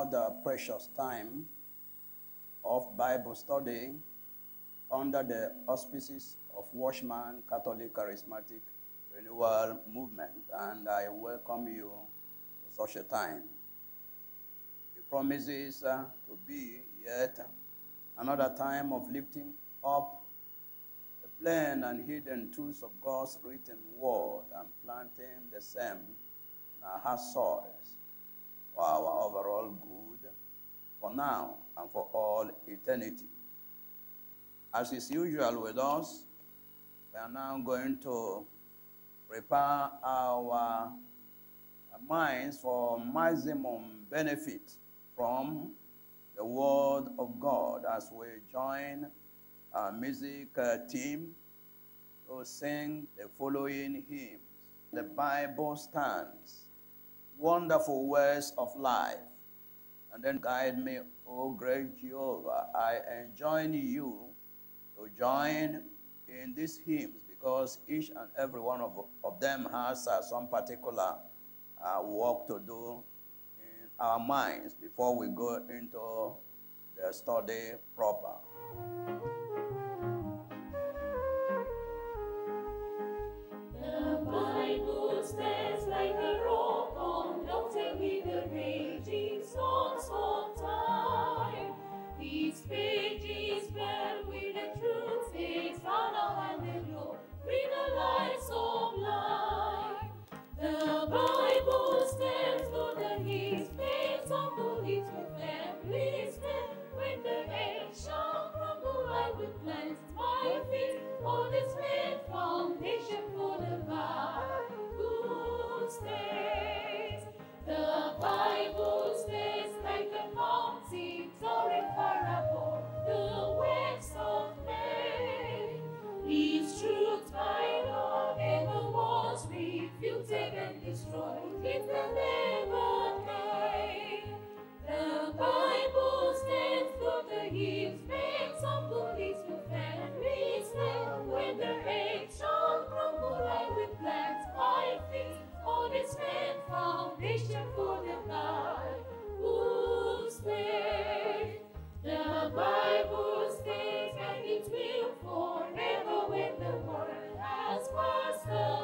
another precious time of Bible study under the auspices of Watchman Catholic Charismatic Renewal Movement, and I welcome you to such a time. It promises uh, to be yet another time of lifting up the plain and hidden truths of God's written word and planting the same in our soils for our overall good, for now and for all eternity. As is usual with us, we are now going to prepare our minds for maximum benefit from the Word of God as we join our music uh, team to sing the following hymns. The Bible stands, wonderful words of life, and then guide me, O great Jehovah. I enjoin you to join in these hymns because each and every one of, of them has uh, some particular uh, work to do in our minds before we go into the study proper. The Bible stands Will my feet foundation for the Bible stands. The Bible stands and it will forever when the world has passed away.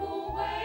Wonderful ways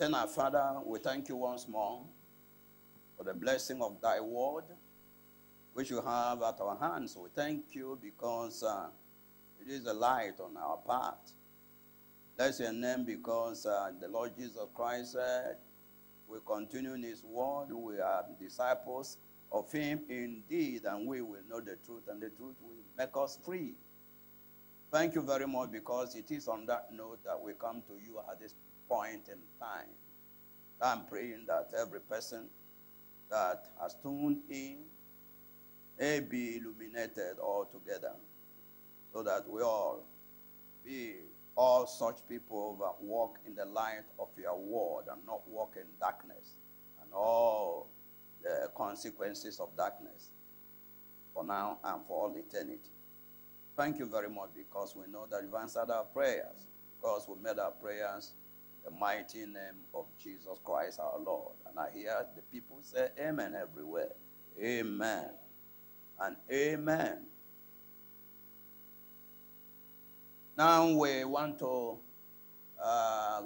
Eternal Father, we thank you once more for the blessing of thy word, which you have at our hands. We thank you because uh, it is a light on our path. Bless your name because uh, the Lord Jesus Christ said, we continue in his word. We are disciples of him indeed, and we will know the truth, and the truth will make us free. Thank you very much because it is on that note that we come to you at this point in time. I'm praying that every person that has tuned in may be illuminated altogether so that we all be all such people that walk in the light of your word and not walk in darkness and all the consequences of darkness for now and for all eternity. Thank you very much because we know that you've answered our prayers, because we made our prayers the mighty name of Jesus Christ our Lord. And I hear the people say amen everywhere. Amen. And amen. Now we want to uh,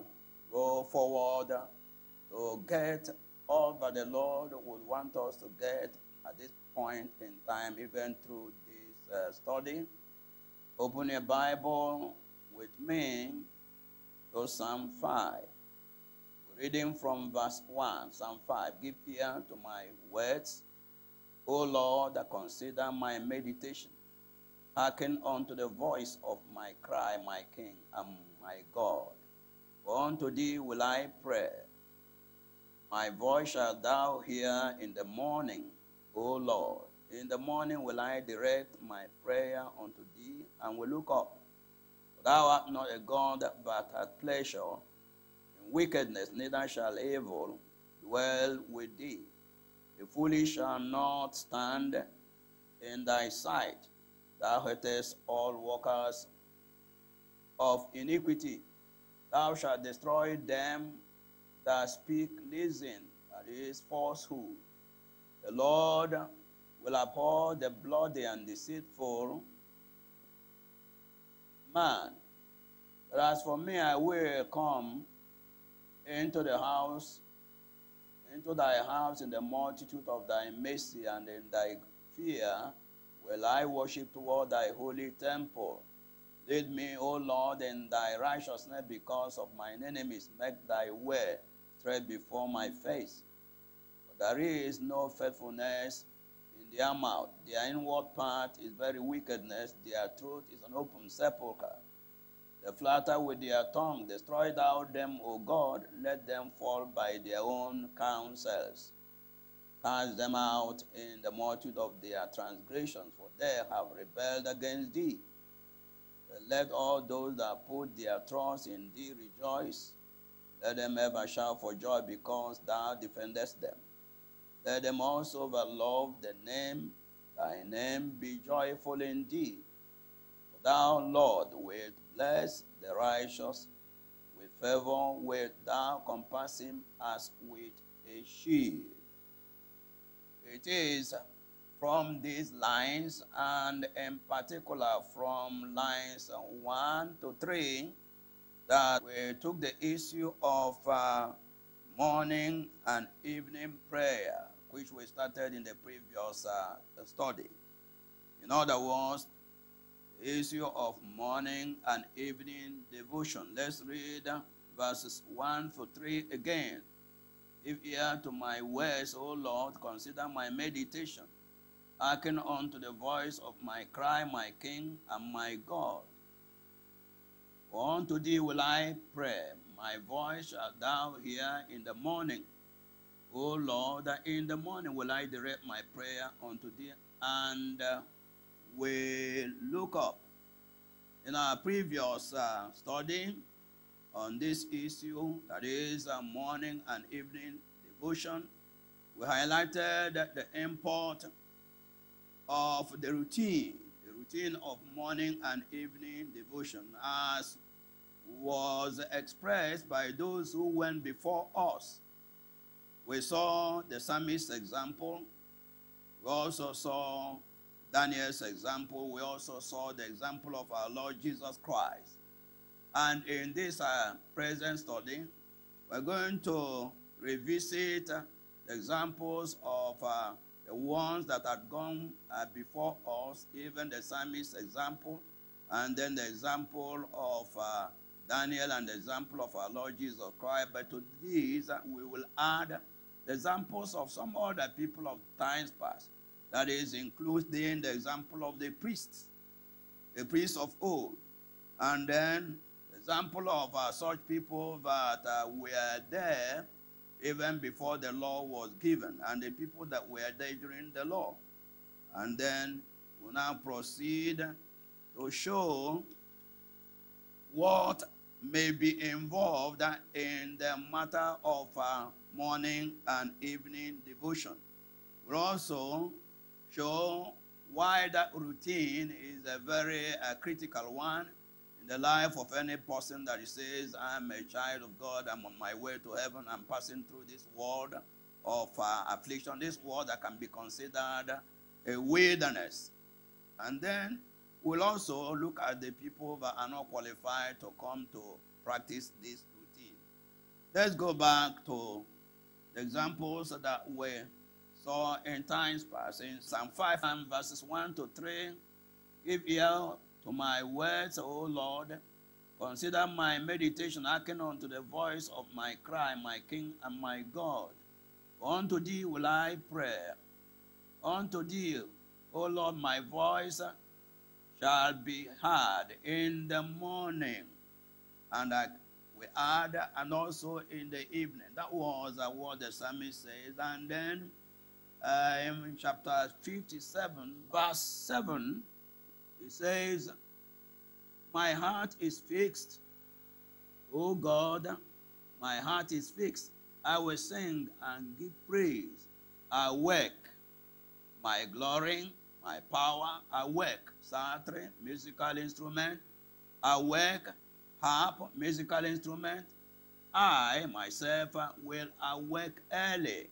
go forward to get all that the Lord would want us to get at this point in time, even through this uh, study. Open your Bible with me to Psalm 5. Reading from verse 1, Psalm 5. Give ear to my words, O Lord, that consider my meditation. Hearken unto the voice of my cry, my King and my God. For unto thee will I pray. My voice shalt thou hear in the morning, O Lord. In the morning will I direct my prayer unto thee, and will look up. Thou art not a God, but at pleasure in wickedness, neither shall evil dwell with thee. The foolish shall not stand in thy sight. Thou hatest all workers of iniquity. Thou shalt destroy them that speak listen, that is falsehood. The Lord will abhor the bloody and deceitful man. But as for me, I will come into the house, into thy house in the multitude of thy mercy and in thy fear will I worship toward thy holy temple. Lead me, O Lord, in thy righteousness because of mine enemies. Make thy way straight before my face. For there is no faithfulness their mouth. Their inward part is very wickedness. Their throat is an open sepulchre. They flatter with their tongue. Destroy thou them, O God. Let them fall by their own counsels. Cast them out in the multitude of their transgressions, for they have rebelled against thee. Let all those that put their trust in thee rejoice. Let them ever shout for joy because thou defendest them. Let them also that love the name, thy name be joyful indeed. For thou, Lord, wilt bless the righteous with favor, wilt thou compass him as with a shield. It is from these lines, and in particular from lines 1 to 3, that we took the issue of uh, morning and evening prayer, which we started in the previous uh, study. In other words, issue of morning and evening devotion. Let's read verses 1 to 3 again. If ear to my words, O Lord, consider my meditation. Hearken unto the voice of my cry, my King and my God. For unto thee will I pray. My voice shalt thou hear in the morning. O Lord, that in the morning will I direct my prayer unto thee and uh, will look up. In our previous uh, study on this issue, that is uh, morning and evening devotion, we highlighted the import of the routine, the routine of morning and evening devotion, as was expressed by those who went before us. We saw the psalmist's example. We also saw Daniel's example. We also saw the example of our Lord Jesus Christ. And in this uh, present study, we're going to revisit the examples of uh, the ones that had gone uh, before us, even the psalmist's example, and then the example of uh, Daniel and the example of our Lord Jesus Christ. But to these, uh, we will add examples of some other people of times past. That is, including the example of the priests, the priests of old, and then example of uh, such people that uh, were there even before the law was given, and the people that were there during the law. And then we'll now proceed to show what may be involved in the matter of uh, morning and evening devotion. We'll also show why that routine is a very uh, critical one in the life of any person that says, I'm a child of God, I'm on my way to heaven, I'm passing through this world of uh, affliction, this world that can be considered a wilderness. And then we'll also look at the people that are not qualified to come to practice this routine. Let's go back to examples that we saw in times past. In Psalm 5 and verses 1 to 3, give ear to my words, O Lord. Consider my meditation, hearken unto the voice of my cry, my King and my God. Unto thee will I pray. Unto thee, O Lord, my voice shall be heard in the morning. And I we and also in the evening. That was uh, what the psalmist says. And then uh, in chapter 57, verse 7, he says, My heart is fixed. O God, my heart is fixed. I will sing and give praise. I work my glory, my power. I work psaltery, musical instrument. I work harp, musical instrument. I myself will awake early.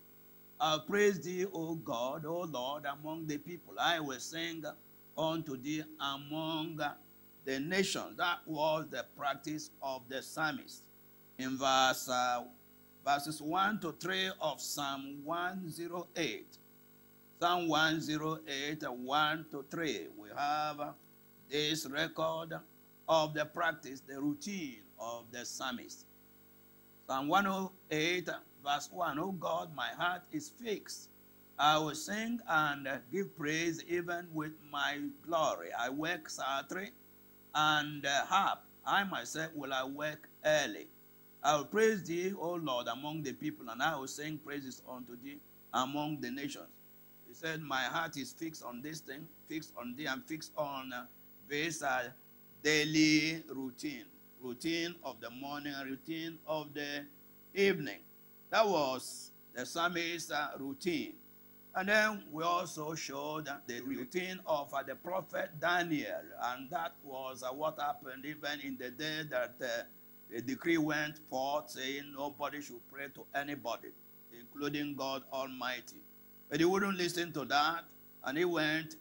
I'll praise thee, O God, O Lord, among the people. I will sing unto thee among the nations. That was the practice of the psalmist. In verse, uh, verses 1 to 3 of Psalm 108. Psalm 108, 1 to 3. We have this record of the practice, the routine of the psalmist. Psalm 108, verse 1 Oh God, my heart is fixed. I will sing and give praise even with my glory. I work psaltery and harp. I myself will awake early. I will praise thee, O Lord, among the people, and I will sing praises unto thee among the nations. He said, My heart is fixed on this thing, fixed on thee, and fixed on this uh, daily routine, routine of the morning, routine of the evening. That was the psalmist's routine. And then we also showed the routine of uh, the prophet Daniel, and that was uh, what happened even in the day that uh, the decree went forth saying nobody should pray to anybody, including God Almighty. But he wouldn't listen to that, and he went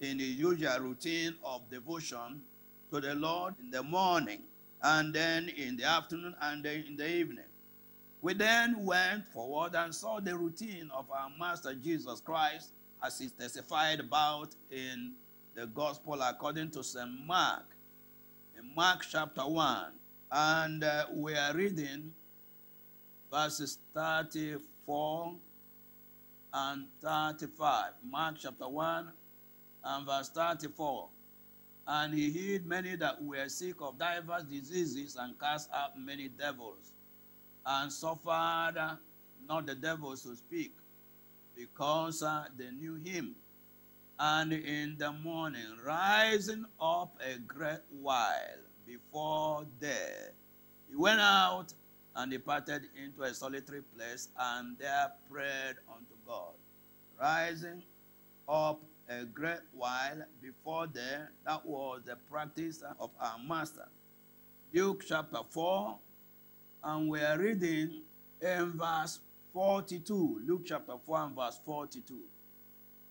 in his usual routine of devotion to the Lord in the morning, and then in the afternoon, and then in the evening. We then went forward and saw the routine of our Master Jesus Christ as is testified about in the Gospel according to St. Mark, in Mark chapter 1. And uh, we are reading verses 34 and 35. Mark chapter 1 and verse 34. And he healed many that were sick of divers diseases and cast out many devils, and suffered not the devils to speak, because uh, they knew him. And in the morning, rising up a great while before day, he went out and departed into a solitary place, and there prayed unto God. Rising up a great while before there, that was the practice of our master. Luke chapter 4, and we are reading in verse 42. Luke chapter 4 and verse 42.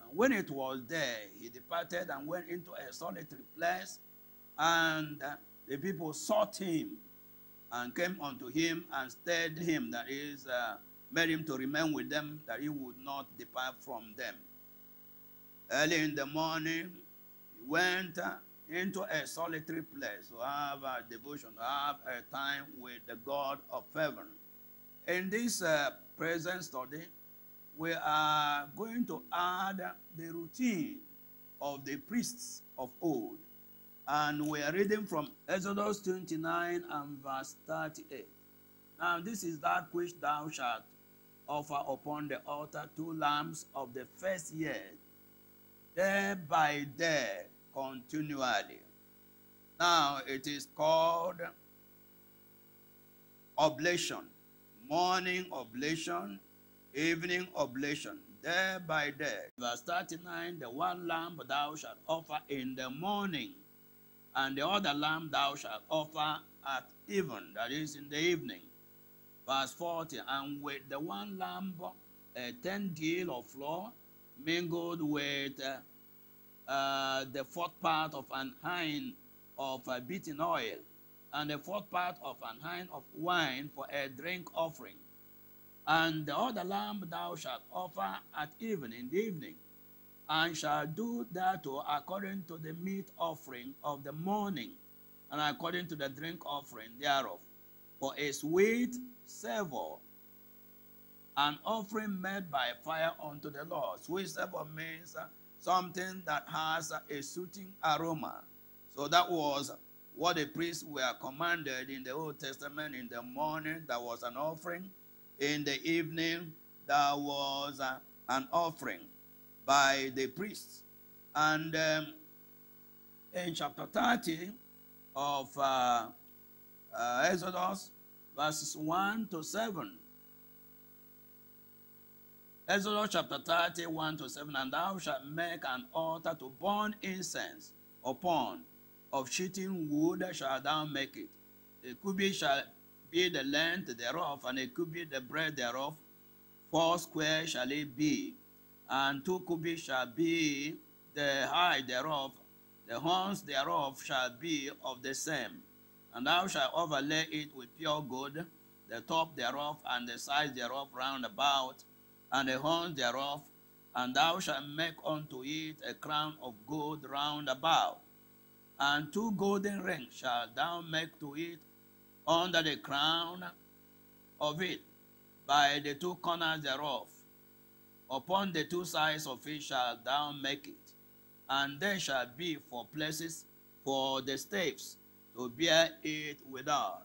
And when it was day, he departed and went into a solitary place, and the people sought him and came unto him and stirred him, that is, uh, made him to remain with them, that he would not depart from them. Early in the morning, he went into a solitary place to have a devotion, to have a time with the God of heaven. In this uh, present study, we are going to add the routine of the priests of old. And we are reading from Exodus 29 and verse 38. Now, this is that which thou shalt offer upon the altar two lambs of the first year day by day continually. Now it is called oblation, morning oblation, evening oblation, day by day. Verse 39 The one lamb thou shalt offer in the morning, and the other lamb thou shalt offer at even, that is in the evening. Verse 40 And with the one lamb a ten deal of flour mingled with uh, uh, the fourth part of an hin of uh, beaten oil, and the fourth part of an hin of wine for a drink offering. And the other lamb thou shalt offer at even in the evening. and shall do thereto according to the meat offering of the morning, and according to the drink offering thereof, for a sweet savour, an offering made by fire unto the Lord. Sweet savour means uh, something that has a soothing aroma. So that was what the priests were commanded in the Old Testament. In the morning, there was an offering. In the evening, there was uh, an offering by the priests. And um, in chapter 30 of uh, uh, Exodus, verses 1 to 7, Exodus chapter 31 to 7, and thou shalt make an altar to burn incense upon, of shittim wood shalt thou make it. A cubit shall be the length thereof, and a cubit the breadth thereof, four square shall it be, and two cubits shall be the height thereof, the horns thereof shall be of the same. And thou shalt overlay it with pure gold, the top thereof, and the sides thereof round about, and the horns thereof, and thou shalt make unto it a crown of gold round about. And two golden rings shalt thou make to it under the crown of it, by the two corners thereof. Upon the two sides of it shalt thou make it, and they shall be for places for the staves to bear it without.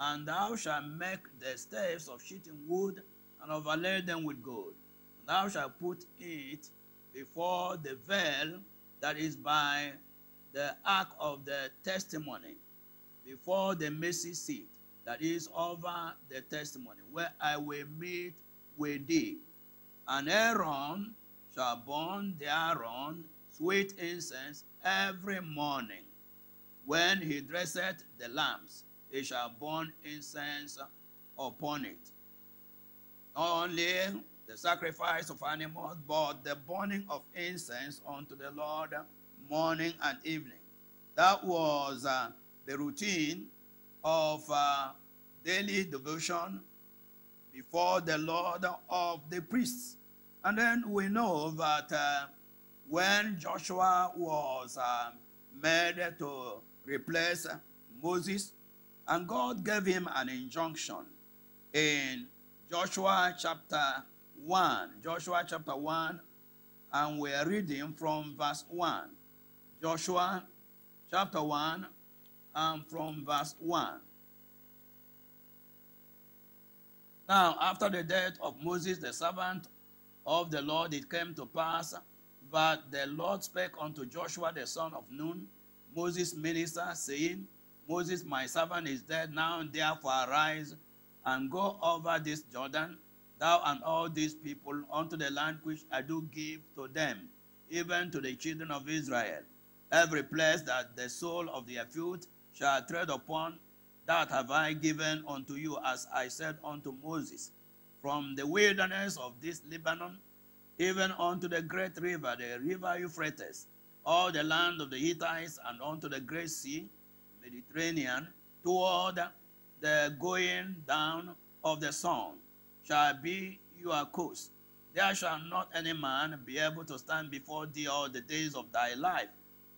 And thou shalt make the staves of shittim wood and overlay them with gold. Thou shalt put it before the veil that is by the ark of the testimony, before the mercy seat that is over the testimony, where I will meet with thee. And Aaron shall burn thereon sweet incense every morning. When he dresseth the lamps, he shall burn incense upon it. Not only the sacrifice of animals, but the burning of incense unto the Lord morning and evening. That was uh, the routine of uh, daily devotion before the Lord of the priests. And then we know that uh, when Joshua was uh, made to replace Moses, and God gave him an injunction in Joshua chapter 1. Joshua chapter 1, and we're reading from verse 1. Joshua chapter 1, and from verse 1. Now, after the death of Moses, the servant of the Lord, it came to pass that the Lord spake unto Joshua the son of Nun, Moses' minister, saying, Moses, my servant, is dead. Now therefore arise and go over this Jordan, thou and all these people, unto the land which I do give to them, even to the children of Israel. Every place that the sole of their feet shall tread upon, that have I given unto you, as I said unto Moses. From the wilderness of this Lebanon, even unto the great river, the river Euphrates, all the land of the Hittites, and unto the great sea, Mediterranean, toward the going down of the sun, shall be your coast. There shall not any man be able to stand before thee all the days of thy life.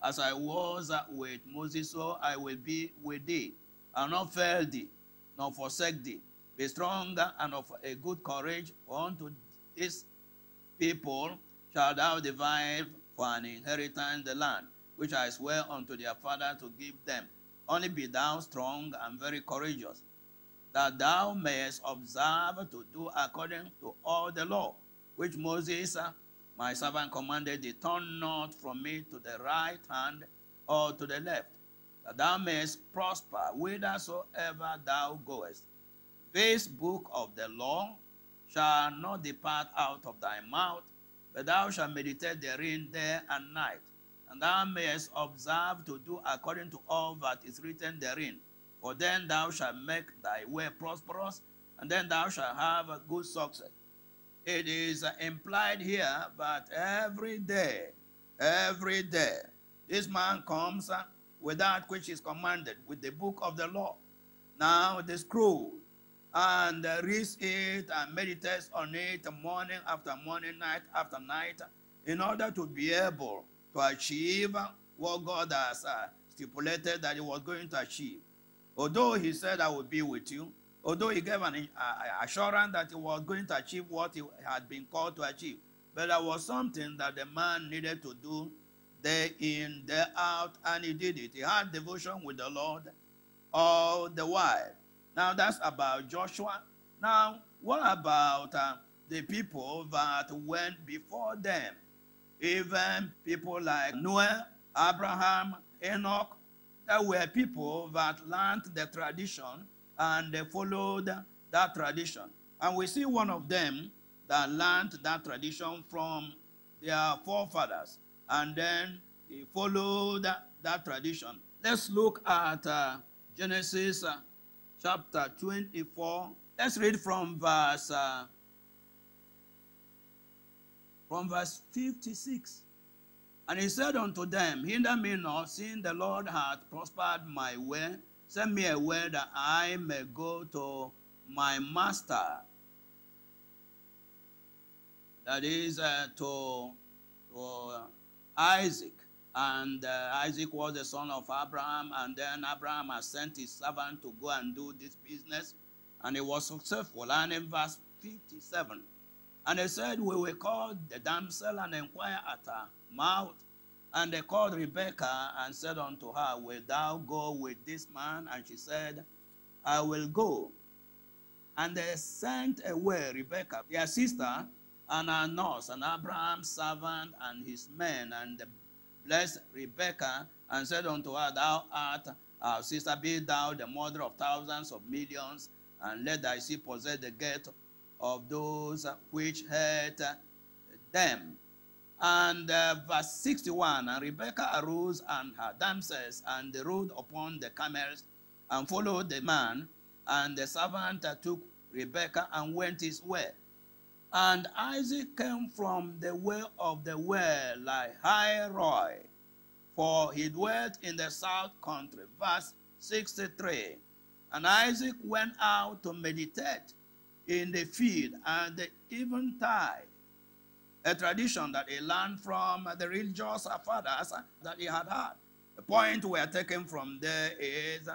As I was with Moses, so I will be with thee. I will not fail thee, nor forsake thee. Be strong and of a good courage, for unto this people shall thou divide for an inheritance the land, which I swear unto their father to give them. Only be thou strong and very courageous, that thou mayest observe to do according to all the law which Moses, uh, my servant, commanded thee. Turn not from me to the right hand or to the left, that thou mayest prosper whithersoever thou goest. This book of the law shall not depart out of thy mouth, but thou shalt meditate therein day and night, and thou mayest observe to do according to all that is written therein. For then thou shalt make thy way prosperous, and then thou shalt have a good success. It is uh, implied here that every day, every day, this man comes uh, with that which is commanded, with the book of the law. Now the scroll, and uh, reads it and meditates on it morning after morning, night after night, in order to be able to achieve what God has uh, stipulated that he was going to achieve. Although he said, I will be with you, although he gave an uh, assurance that he was going to achieve what he had been called to achieve, but there was something that the man needed to do day in, day out, and he did it. He had devotion with the Lord all the while. Now that's about Joshua. Now, what about uh, the people that went before them? Even people like Noah, Abraham, Enoch, there were people that learned the tradition and they followed that tradition. And we see one of them that learned that tradition from their forefathers. And then he followed that, tradition. Let's look at uh, Genesis uh, chapter 24. Let's read from verse uh, from verse 56. And he said unto them, Hinder me not, seeing the Lord hath prospered my way. Send me away that I may go to my master. That is uh, to, to Isaac. And uh, Isaac was the son of Abraham. And then Abraham has sent his servant to go and do this business. And he was successful. And in verse 57, and they said, We will call the damsel and inquire at her mouth. And they called Rebekah and said unto her, Will thou go with this man? And she said, I will go. And they sent away Rebekah, their sister, and her nurse, and Abraham's servant, and his men, and they blessed Rebekah, and said unto her, Thou art our sister, be thou the mother of thousands of millions, and let thy seed possess the gate of those which hurt them. And uh, verse 61 And Rebekah arose and her damsels, and they rode upon the camels and followed the man. And the servant took Rebekah and went his way. And Isaac came from the way of the well Lahairoi, for he dwelt in the south country. Verse 63 And Isaac went out to meditate in the field at the eventide a tradition that he learned from the religious fathers that he had had. The point we are taking from there is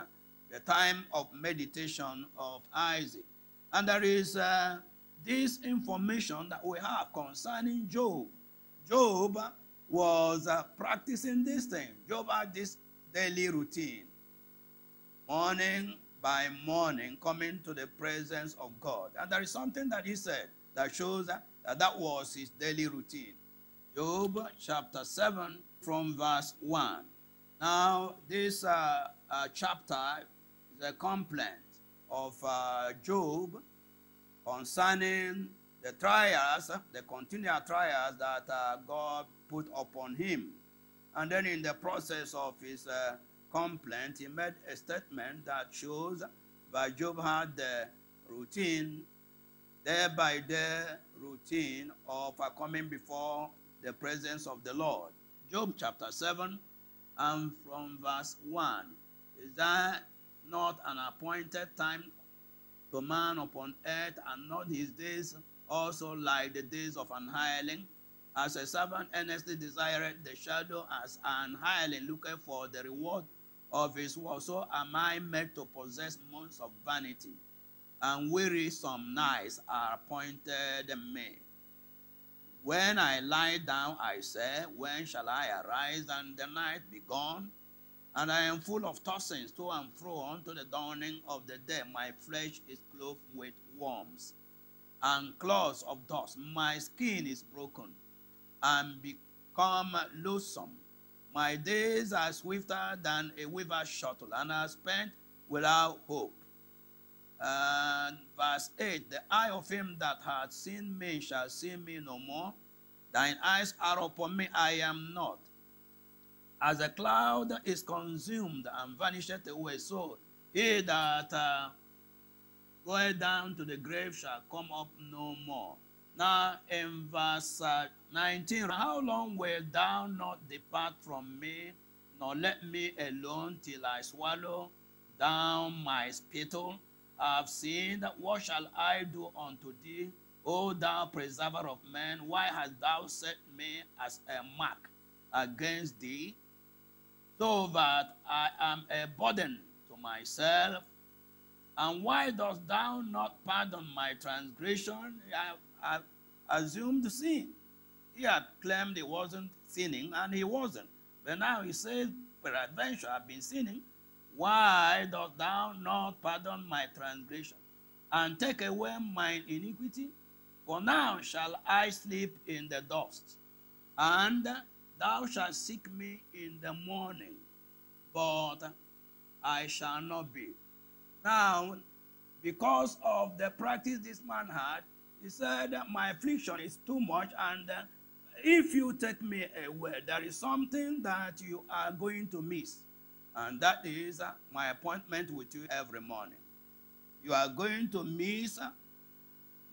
the time of meditation of Isaac. And there is uh, this information that we have concerning Job. Job was uh, practicing this thing. Job had this daily routine. Morning by morning, coming to the presence of God. And there is something that he said that shows that that, was his daily routine. Job chapter 7 from verse 1. Now, this uh, uh, chapter is a complaint of uh, Job concerning the trials, the continual trials that uh, God put upon him. And then in the process of his uh, complaint, he made a statement that shows that Job had the routine day by day routine of coming before the presence of the Lord. Job chapter 7 and from verse 1. Is that not an appointed time to man upon earth, and not his days also like the days of an hireling? As a servant earnestly desired the shadow, as an hireling looketh for the reward of his work, so am I made to possess months of vanity and wearisome nights are appointed me. When I lie down, I say, When shall I arise and the night be gone? And I am full of tossings to and fro unto the dawning of the day. My flesh is clothed with worms and claws of dust. My skin is broken and become loathsome. My days are swifter than a weaver's shuttle, and are spent without hope. And verse 8 The eye of him that hath seen me shall see me no more. Thine eyes are upon me, I am not. As a cloud is consumed and vanisheth away, so he that uh, goeth down to the grave shall come up no more. Now, in verse uh, 19, how long wilt thou not depart from me, nor let me alone till I swallow down my spittle? I have seen that what shall I do unto thee, O thou preserver of men, why hast thou set me as a mark against thee, so that I am a burden to myself? And why dost thou not pardon my transgression? I assumed sin. He had claimed he wasn't sinning, and he wasn't. But now he says, Peradventure, I've been sinning. Why dost thou not pardon my transgression and take away mine iniquity? For now shall I sleep in the dust, and thou shalt seek me in the morning, but I shall not be. Now, because of the practice this man had, he said, My affliction is too much, and uh, if you take me away, there is something that you are going to miss, and that is uh, my appointment with you every morning. You are going to miss uh,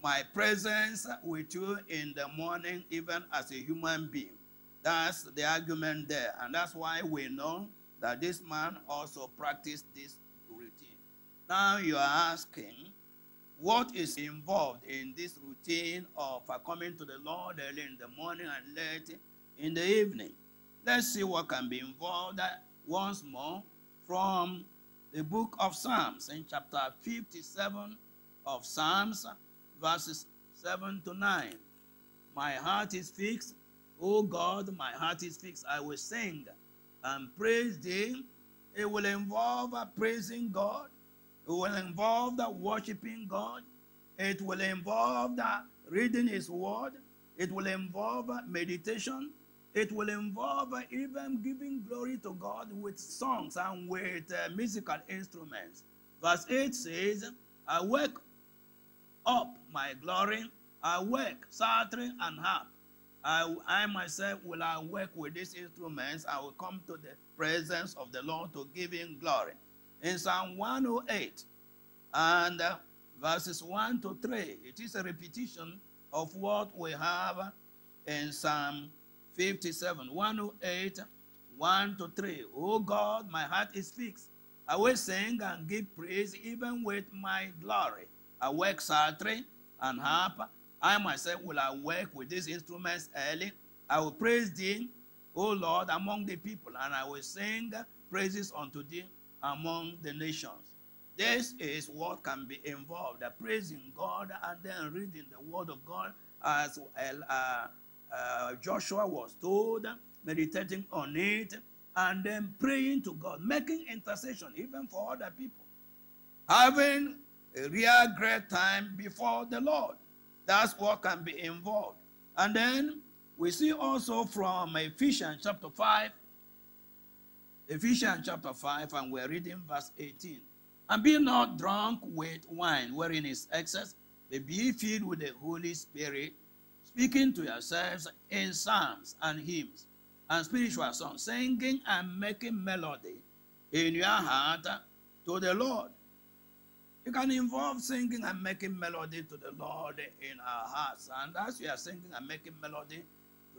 my presence with you in the morning, even as a human being. That's the argument there. And that's why we know that this man also practiced this routine. Now you are asking, what is involved in this routine of uh, coming to the Lord early in the morning and late in the evening? Let's see what can be involved uh, once more from the book of Psalms in chapter 57 of Psalms verses 7 to 9. My heart is fixed. O God, my heart is fixed. I will sing and praise thee. It will involve uh, praising God. It will involve the worshiping God. It will involve the reading His Word. It will involve meditation. It will involve even giving glory to God with songs and with uh, musical instruments. Verse 8 says, I wake up my glory. I wake psaltery and harp. I, I myself will I work with these instruments. I will come to the presence of the Lord to give him glory. In Psalm 108 and verses 1 to 3, it is a repetition of what we have in Psalm 57, 108, 1 to 3. Oh God, my heart is fixed. I will sing and give praise even with my glory. I work psaltery and harp. I myself will I work with these instruments early. I will praise thee, O Lord, among the people, and I will sing praises unto thee among the nations. This is what can be involved, praising God and then reading the word of God as uh, uh, Joshua was told, meditating on it, and then praying to God, making intercession even for other people. Having a real great time before the Lord. That's what can be involved. And then we see also from Ephesians chapter 5, Ephesians chapter 5, and we're reading verse 18. And be not drunk with wine, wherein is excess, but be filled with the Holy Spirit, speaking to yourselves in psalms and hymns and spiritual songs, singing and making melody in your heart to the Lord You can involve singing and making melody to the Lord in our hearts. And as you are singing and making melody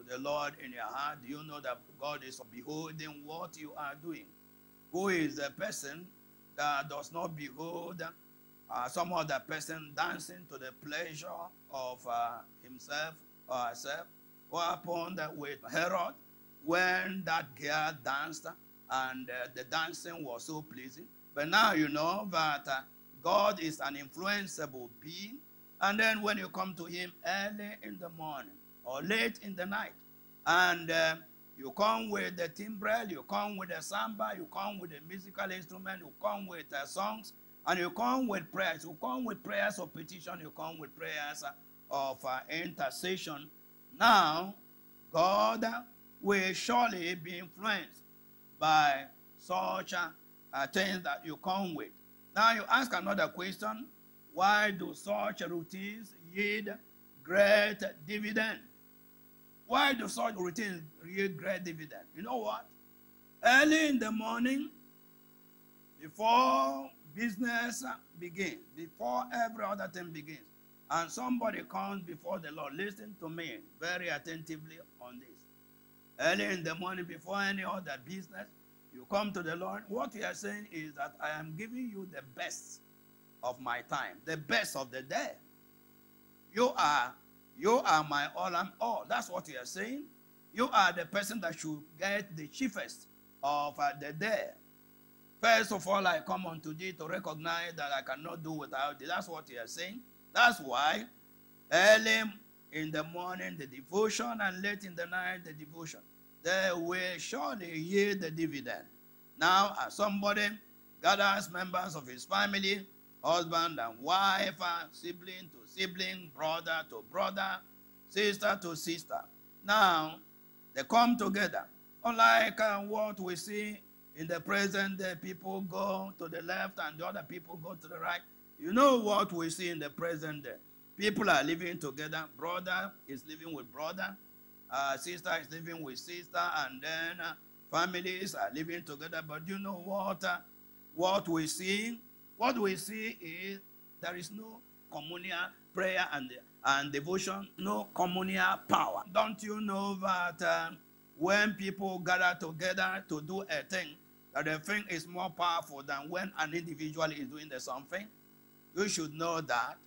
the Lord in your heart, Do you know that God is beholding what you are doing. Who is the person that does not behold uh, some other person dancing to the pleasure of uh, himself or herself? What happened with Herod when that girl danced and uh, the dancing was so pleasing? But now you know that uh, God is an influenceable being. And then when you come to Him early in the morning or late in the night, and uh, you come with the timbrel, you come with the samba, you come with the musical instrument, you come with uh, songs, and you come with prayers. You come with prayers of petition, you come with prayers of uh, intercession. Now, God will surely be influenced by such uh, things that you come with. Now you ask another question. Why do such routines yield great dividend? Why do such routines yield great dividend? You know what? Early in the morning, before business begins, before every other thing begins, and somebody comes before the Lord, listen to me very attentively on this. Early in the morning, before any other business, you come to the Lord, what you are saying is that I am giving you the best of my time, the best of the day. You are, you are my all and all. That's what you are saying. You are the person that should get the chiefest of uh, the day. First of all, I come unto thee to recognize that I cannot do without thee. That's what you are saying. That's why early in the morning the devotion and late in the night the devotion. They will surely yield the dividend. Now, as somebody gathers members of his family, husband and wife, and sibling to sibling, brother to brother, sister to sister. Now, they come together. Unlike uh, what we see in the present day, people go to the left and the other people go to the right. You know what we see in the present day. People are living together. Brother is living with brother. Uh, sister is living with sister. And then uh, families are living together. But you know what? Uh, what we see? What we see is there is no communal prayer and, and devotion, no communal power. Don't you know that uh, when people gather together to do a thing, that the thing is more powerful than when an individual is doing the something? You should know that,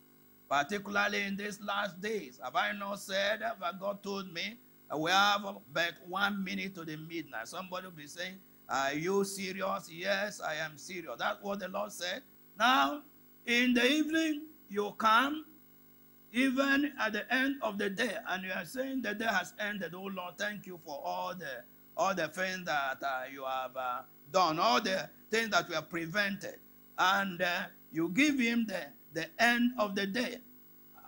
particularly in these last days. Have I not said that God told me we have but one minute to the midnight? Somebody will be saying, Are you serious? Yes, I am serious. That's what the Lord said. Now, in the evening, you come, even at the end of the day, and you are saying the day has ended. Oh Lord, thank you for all the all the things that uh, you have uh, done, all the things that were prevented, and uh, you give him the, the end of the day.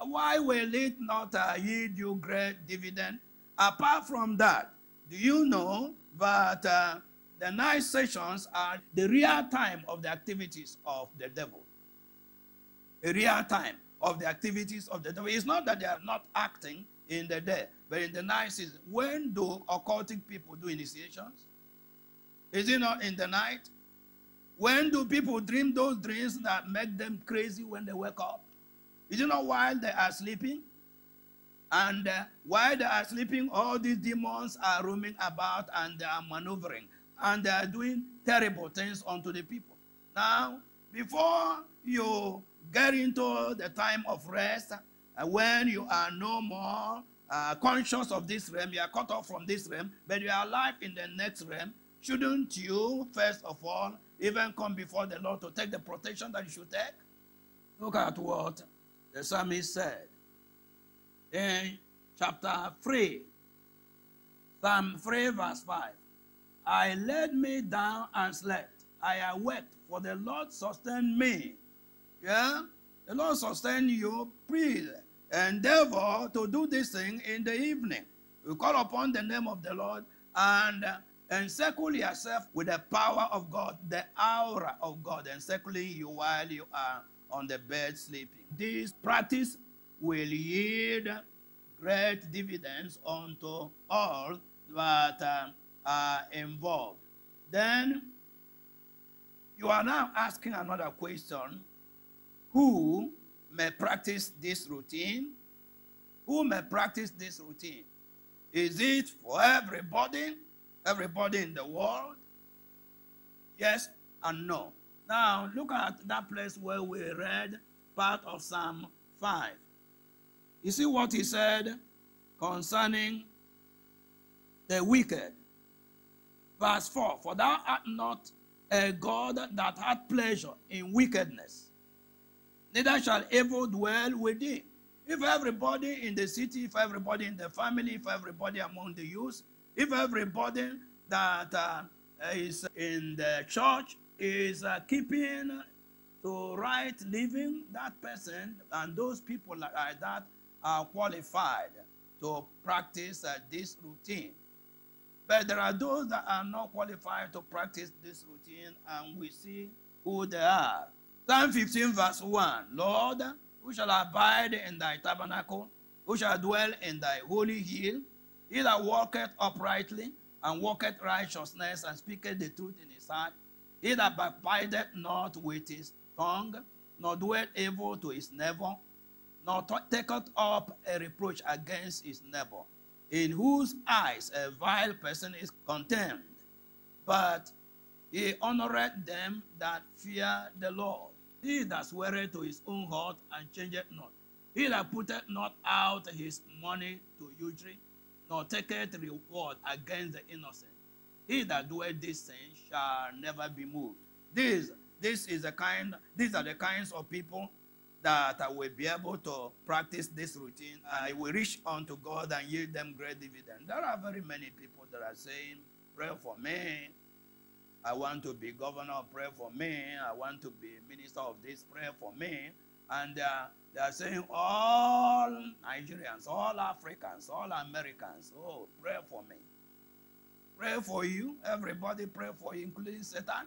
Why will it not uh, yield you great dividend? Apart from that, do you know that uh, the night sessions are the real time of the activities of the devil? A real time of the activities of the devil. It's not that they are not acting in the day, but in the night season. When do occultic people do initiations? Is it not in the night? When do people dream those dreams that make them crazy when they wake up? Is it not while they are sleeping? And uh, while they are sleeping, all these demons are roaming about and they are maneuvering and they are doing terrible things unto the people. Now, before you get into the time of rest, uh, when you are no more uh, conscious of this realm, you are cut off from this realm, but you are alive in the next realm, shouldn't you, first of all, even come before the Lord to take the protection that you should take? Look at what the psalmist said in chapter 3, Psalm 3, verse 5. I laid me down and slept. I awaked, for the Lord sustained me. Yeah? The Lord sustained you. Please endeavor to do this thing in the evening. You call upon the name of the Lord and encircle yourself with the power of God, the aura of God, encircling you while you are on the bed sleeping. This practice will yield great dividends unto all that uh, are involved. Then you are now asking another question who may practice this routine? Who may practice this routine? Is it for everybody? Everybody in the world? Yes and no. Now, look at that place where we read part of Psalm 5. You see what he said concerning the wicked? Verse 4 For thou art not a God that hath pleasure in wickedness, neither shall evil dwell with. If everybody in the city, if everybody in the family, if everybody among the youth, if everybody that uh, is in the church is uh, keeping to right living, that person and those people like that are qualified to practice uh, this routine. But there are those that are not qualified to practice this routine, and we see who they are. Psalm 15, verse 1 Lord, who shall abide in thy tabernacle? Who shall dwell in thy holy hill? He that walketh uprightly and walketh righteousness and speaketh the truth in his heart. He that backbiteth not with his tongue, nor doeth evil to his neighbor, nor taketh up a reproach against his neighbor, in whose eyes a vile person is contemned. But he honoreth them that fear the Lord. He that sweareth to his own heart and changeth not. He that putteth not out his money to usury, nor taketh reward against the innocent. He that doeth these things shall never be moved. This, this is the kind, these are the kinds of people that I will be able to practice this routine. I will reach unto God and yield them great dividend. There are very many people that are saying, Pray for me. I want to be governor, pray for me. I want to be minister of this, pray for me. And uh, they are saying, All Nigerians, all Africans, all Americans, oh, pray for me. Pray for you. Everybody pray for you, including Satan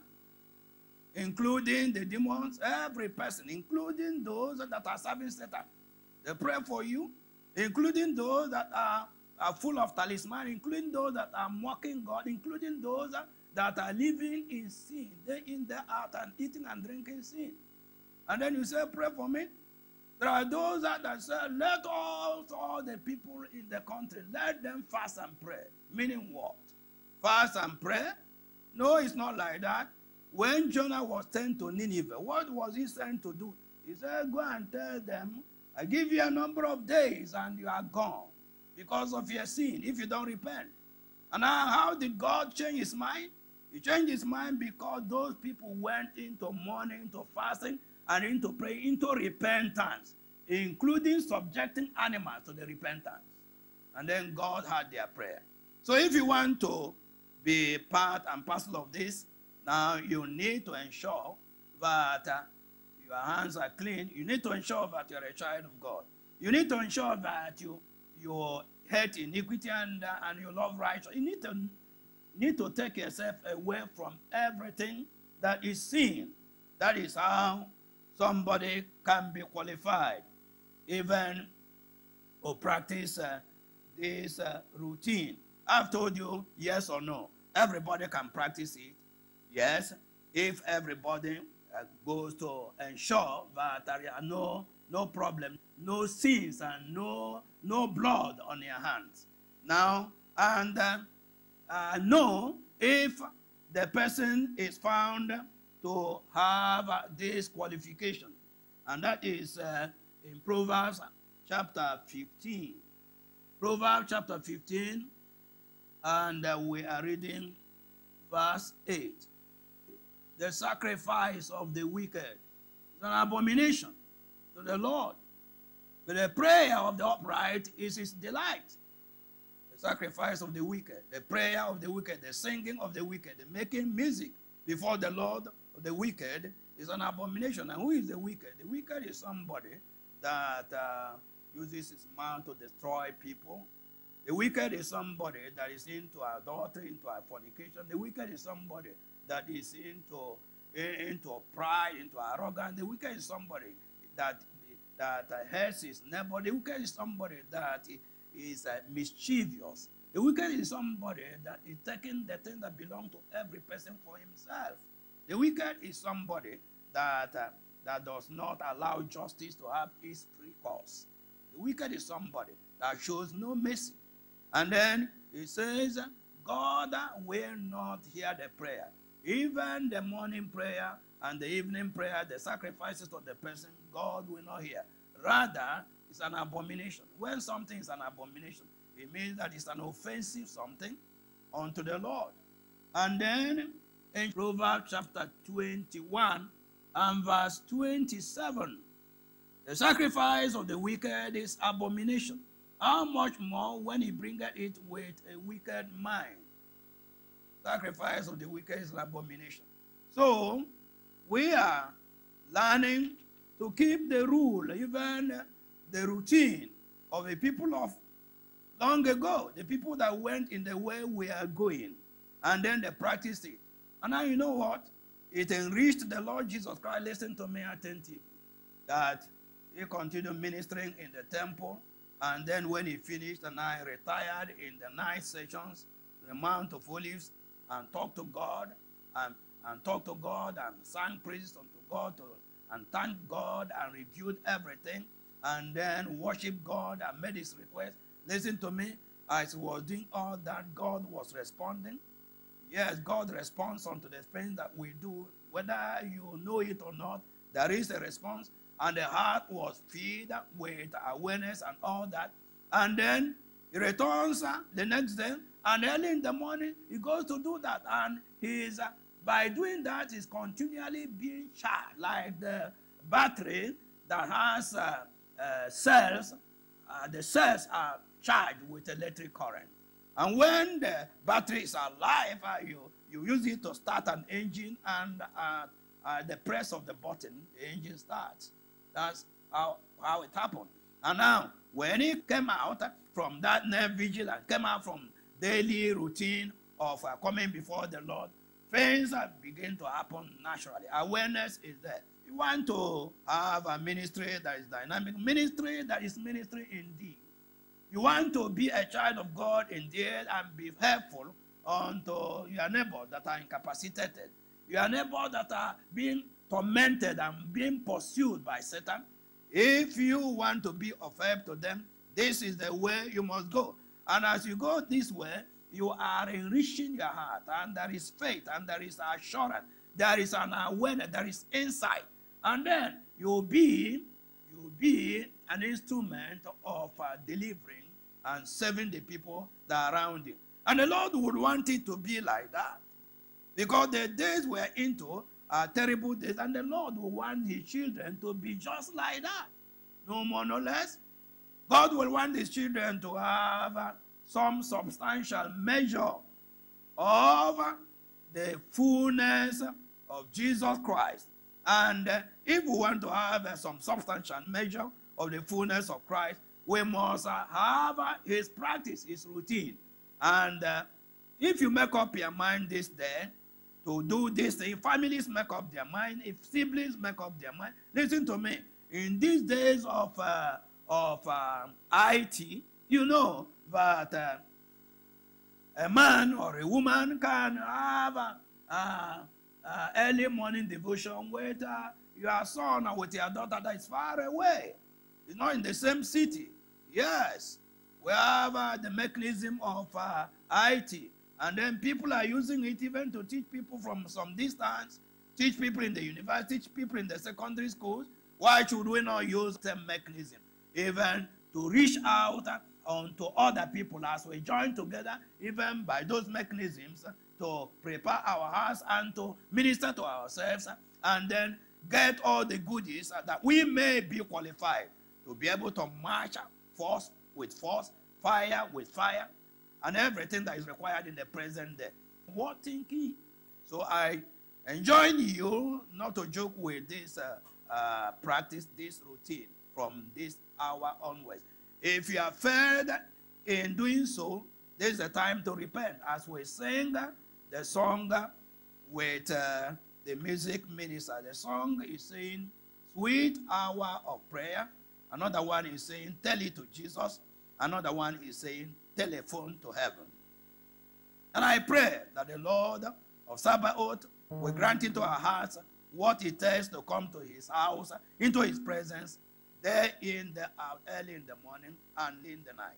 including the demons, every person, including those that are serving Satan. They pray for you, including those that are, are full of talisman, including those that are mocking God, including those that, that are living in sin, day in, day out, and eating and drinking sin. And then you say, Pray for me. There are those that, that say, Let all, all the people in the country, let them fast and pray. Meaning what? Fast and pray? No, it's not like that. When Jonah was sent to Nineveh, what was he sent to do? He said, Go and tell them, I give you a number of days and you are gone because of your sin if you don't repent. And how did God change his mind? He changed his mind because those people went into mourning, into fasting, and into praying, into repentance, including subjecting animals to the repentance. And then God had their prayer. So if you want to be part and parcel of this, now you need to ensure that uh, your hands are clean. You need to ensure that you're a child of God. You need to ensure that you you hate iniquity and, uh, and you love righteousness. You need to need to take yourself away from everything that is sin. That is how somebody can be qualified, even to practice uh, this uh, routine. I've told you yes or no. Everybody can practice it Yes, if everybody uh, goes to ensure that there are no no problem, no sins, and no no blood on your hands. Now, and uh, know if the person is found to have uh, this qualification, and that is uh, in Proverbs chapter 15. Proverbs chapter 15, and uh, we are reading verse 8 the sacrifice of the wicked is an abomination to the Lord. But the prayer of the upright is his delight. Sacrifice of the wicked, the prayer of the wicked, the singing of the wicked, the making music before the Lord of the wicked is an abomination. And who is the wicked? The wicked is somebody that uh, uses his mouth to destroy people. The wicked is somebody that is into adultery, into fornication. The wicked is somebody that is into into pride, into arrogance. The wicked is somebody that that hates his neighbor. The wicked is somebody that is uh, mischievous. The wicked is somebody that is taking the thing that belong to every person for himself. The wicked is somebody that uh, that does not allow justice to have its free course. The wicked is somebody that shows no mercy. And then he says, God will not hear the prayer. Even the morning prayer and the evening prayer, the sacrifices of the person, God will not hear. Rather, it's an abomination. When something is an abomination, it means that it's an offensive something unto the Lord. And then in Proverbs chapter 21 and verse 27, the sacrifice of the wicked is abomination. How much more when he bringeth it with a wicked mind? Sacrifice of the wicked is an abomination. So, we are learning to keep the rule, even the routine of the people of long ago, the people that went in the way we are going, and then they practiced it. And now you know what? It enriched the Lord Jesus Christ. Listen to me attentively. That he continued ministering in the temple, and then when he finished, and I retired in the night sessions, the Mount of Olives, and talk to God and, and talk to God and sang praises unto God and thanked God and reviewed everything and then worship God and made his request. Listen to me. As he was doing all that, God was responding. Yes, God responds unto the things that we do, whether you know it or not. there is a response, and the heart was filled with awareness and all that. And then he returns uh, the next day, and early in the morning, he goes to do that. And he's, uh, by doing that, he's continually being charged, like the battery that has uh, uh, cells. Uh, the cells are charged with electric current. And when the battery is alive, uh, you, you use it to start an engine, and uh, uh, the press of the button, the engine starts. That's how, how it happened. And now, when he came out from that night vigil and came out from daily routine of coming before the Lord, things begin to happen naturally. Awareness is there. You want to have a ministry that is dynamic, ministry that is ministry indeed. You want to be a child of God indeed and be helpful unto your neighbor that are incapacitated, your neighbor that are being tormented and being pursued by Satan. If you want to be of help to them, this is the way you must go. And as you go this way, you are enriching your heart, and there is faith, and there is assurance, there is an awareness, there is insight, and then you'll be you'll be an instrument of uh, delivering and serving the people that are around you. And the Lord would want it to be like that. Because the days we're into are terrible days, and the Lord will want his children to be just like that. No more, no less. God will want his children to have uh, some substantial measure of the fullness of Jesus Christ. And uh, if we want to have uh, some substantial measure of the fullness of Christ, we must uh, have his practice, his routine. And if you make up your mind this day to do this, if families make up their mind, if siblings make up their mind, listen to me. In these days of, uh, of uh, IT, you know that uh, a man or a woman can have a early morning devotion with your son or with your daughter that is far away. It's not in the same city. Yes, we have uh, the mechanism of uh, IT, and then people are using it even to teach people from some distance, teach people in the university, teach people in the secondary schools. Why should we not use the mechanism even to reach out onto other people as we join together, even by those mechanisms to prepare our hearts and to minister to ourselves, and then get all the goodies that we may be qualified to be able to march force with force, fire with fire, and everything that is required in the present day. What think? So I enjoin you not to joke with this uh, uh, practice, this routine from this hour onwards. If you are failed in doing so, this is the time to repent. As we sing the song with uh, the music minister, the song is saying, Sweet hour of prayer. Another one is saying, Tell it to Jesus. Another one is saying, Telephone to heaven. And I pray that the Lord of Sabaoth will grant into our hearts what it takes to come to his house, into his presence, there in the early in the morning and in the night.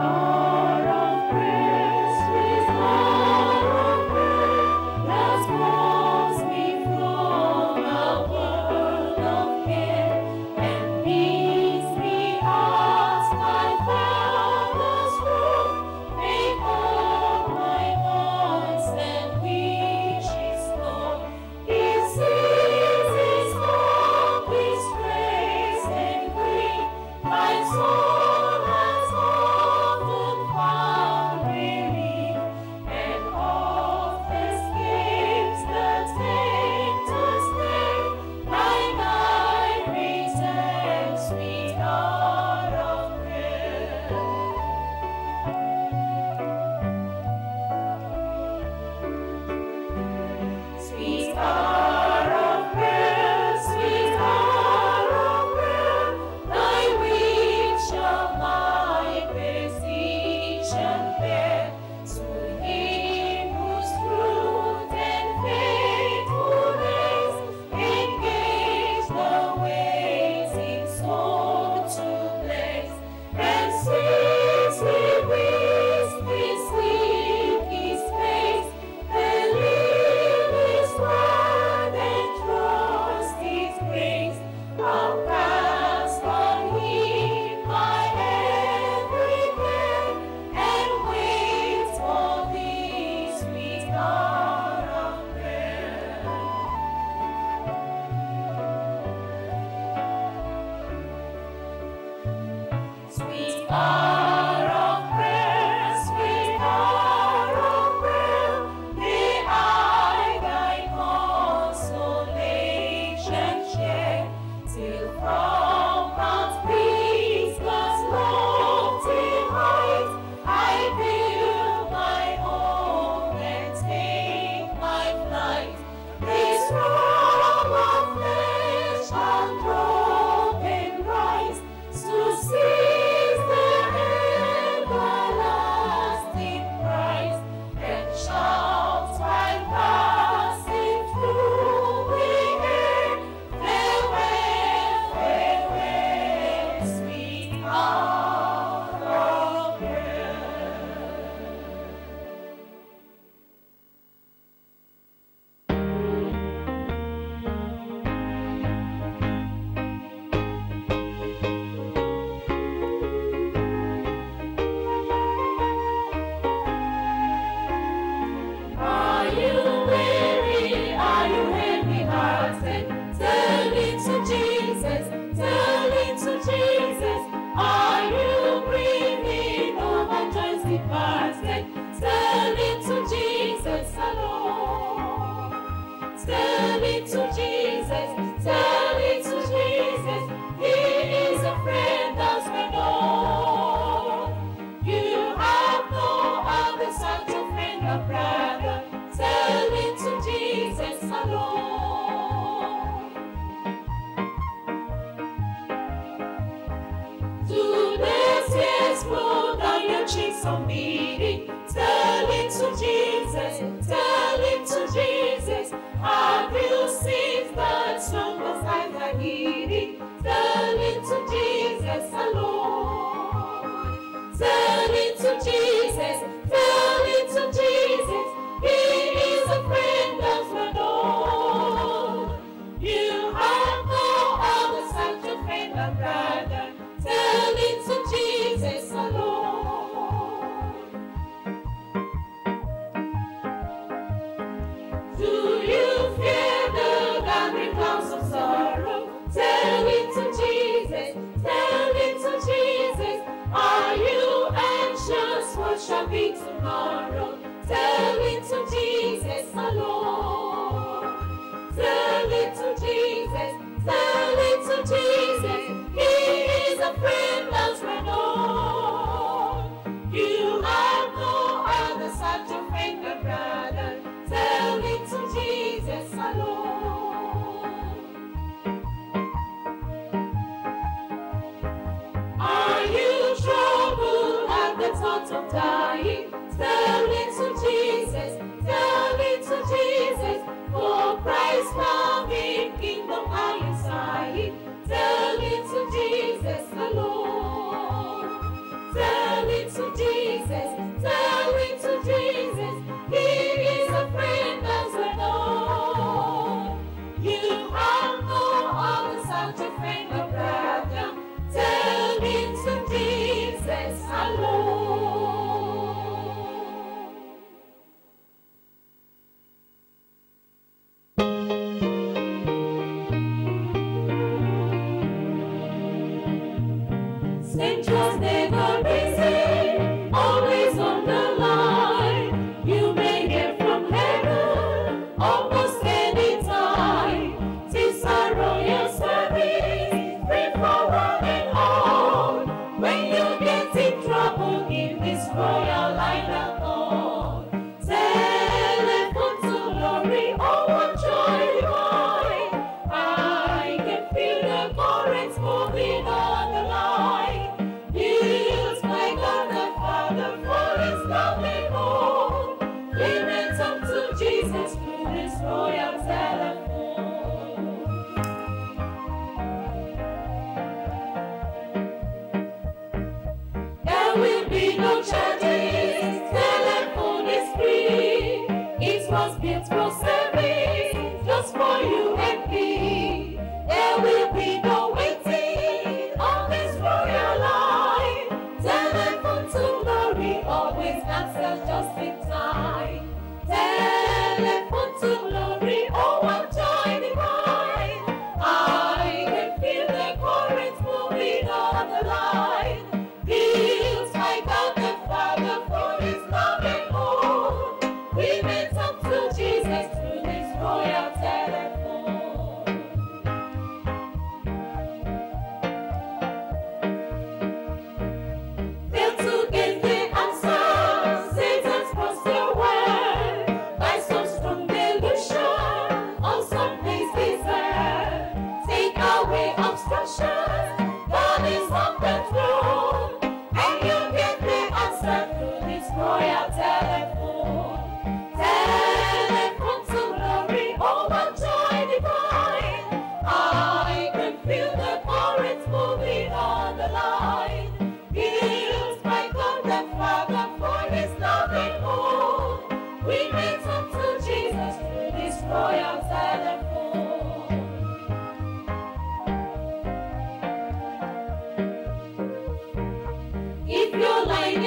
Hour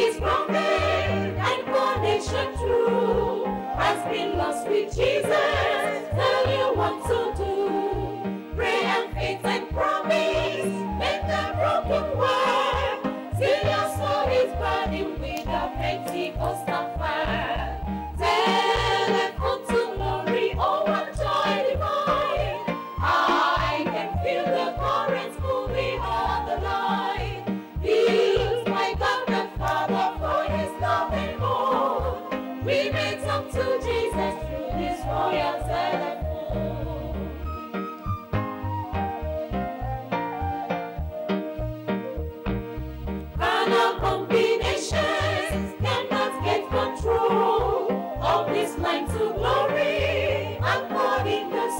his prophet and foundation true has been lost with Jesus. Tell you what to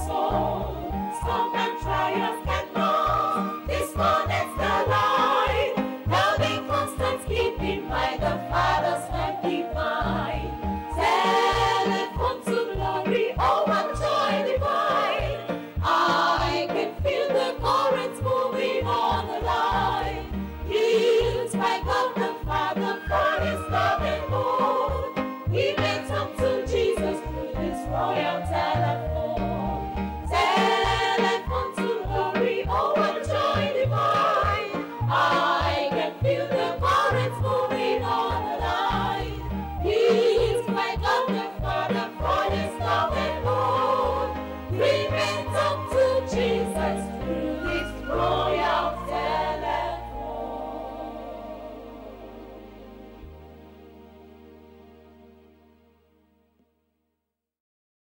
Oh.